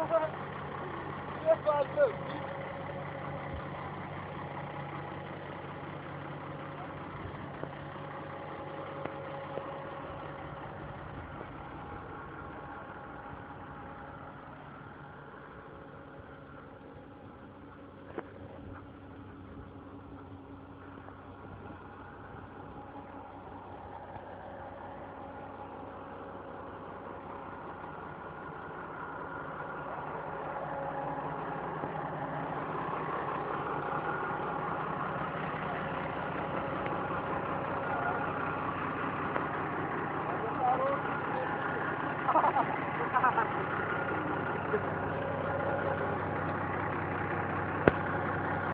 Mustafa, niye fazla? Thank you.